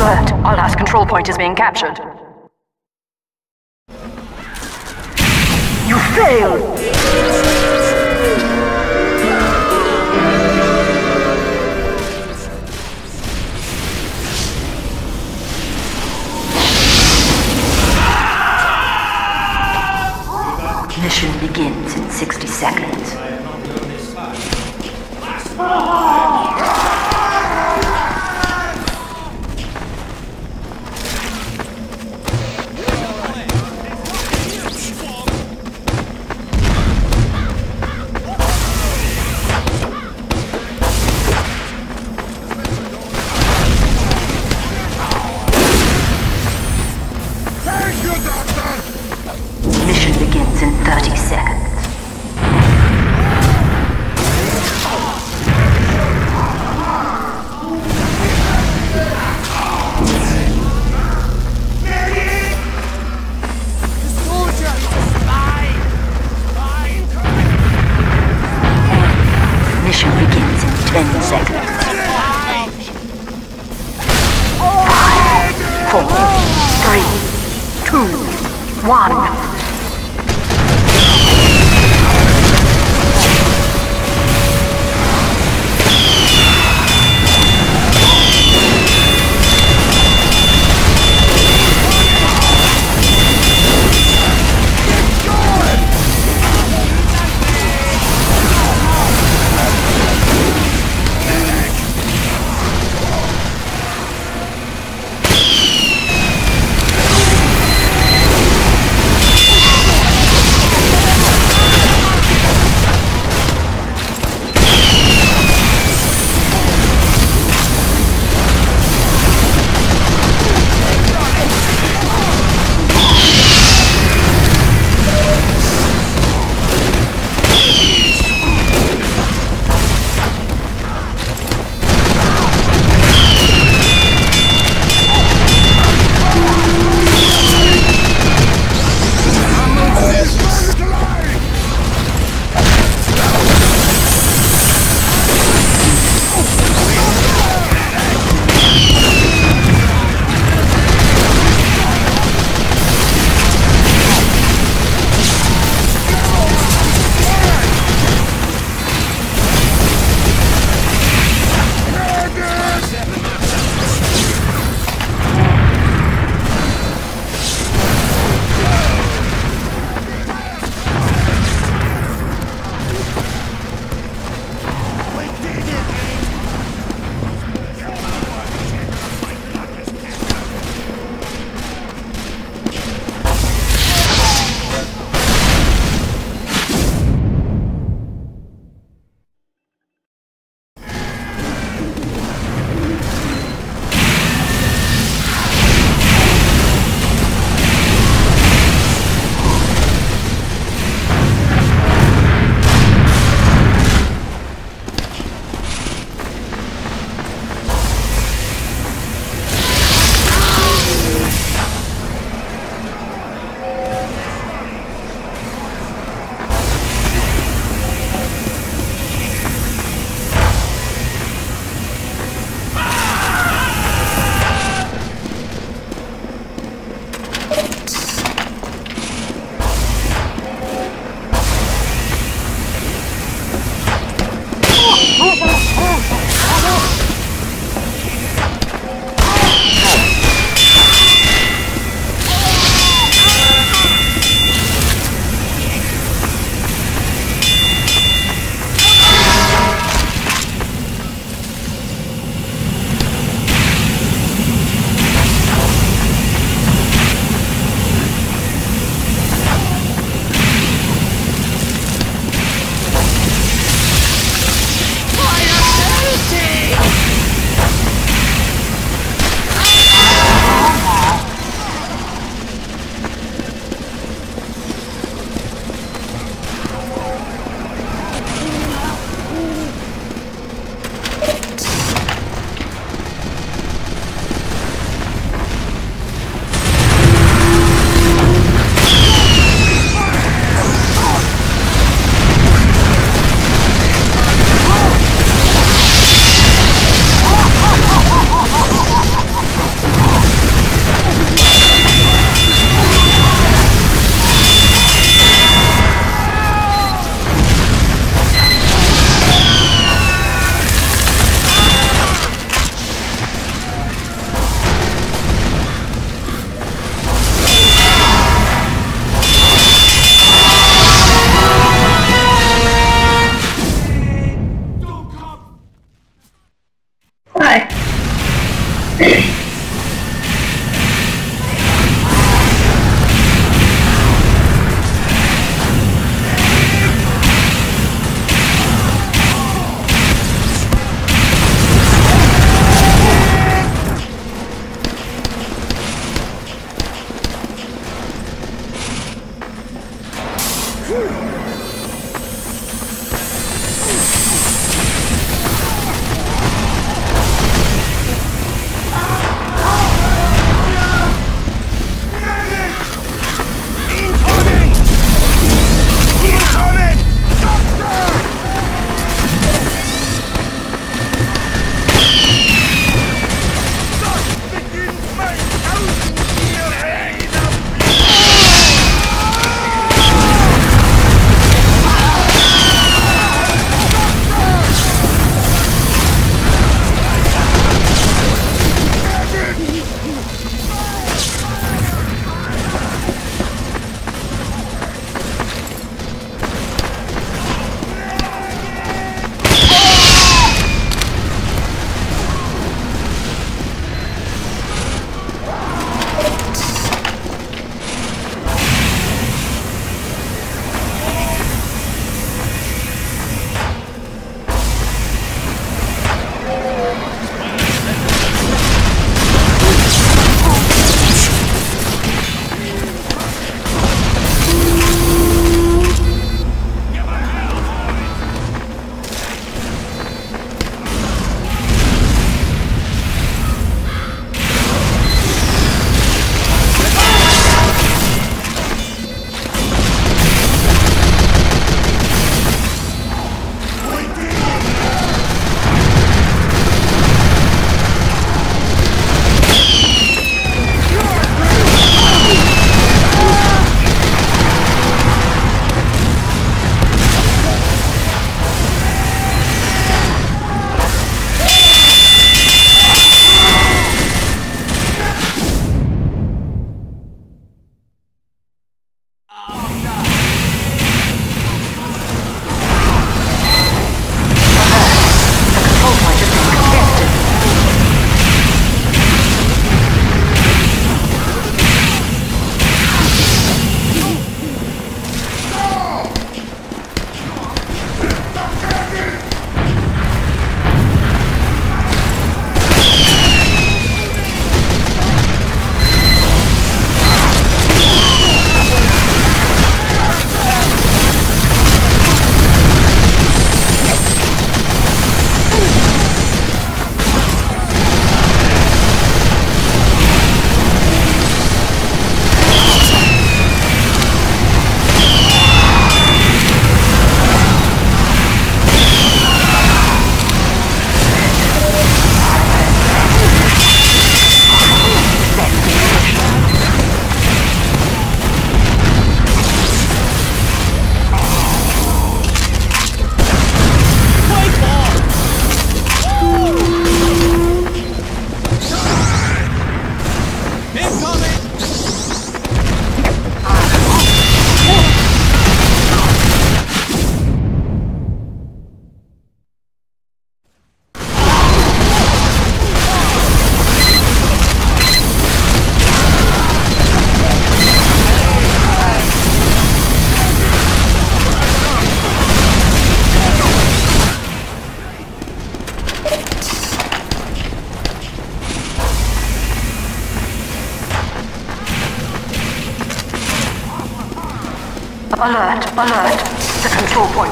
Alert! Our last control point is being captured. You failed!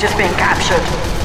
Is being captured.